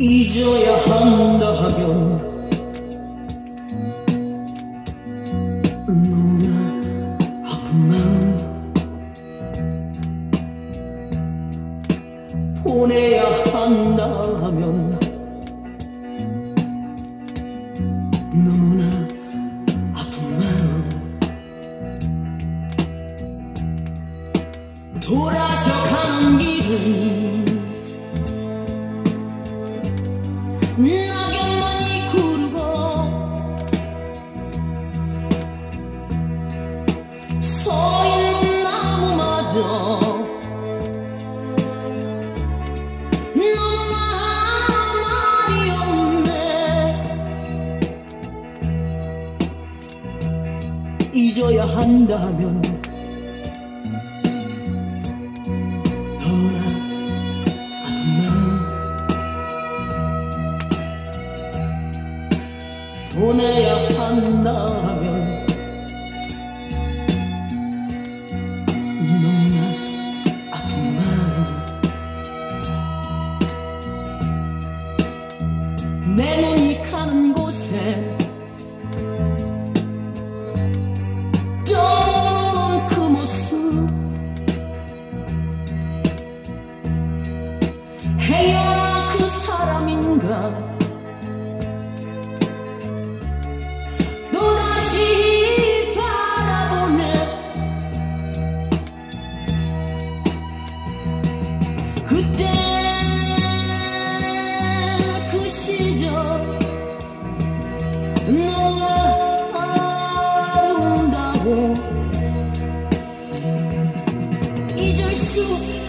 잊어야 한다 하면 너무나 아픈 마음 보내야 한다 하면 너무나 아픈 마음 돌아서 가는 길은 잊어야 한다면 너무나 아픈 보내야 한다면 너무나 아픈 마음. 내 눈이 가는 곳에 또다시 바라보네. 그때 그 시절 너무나 아름다워 잊을 수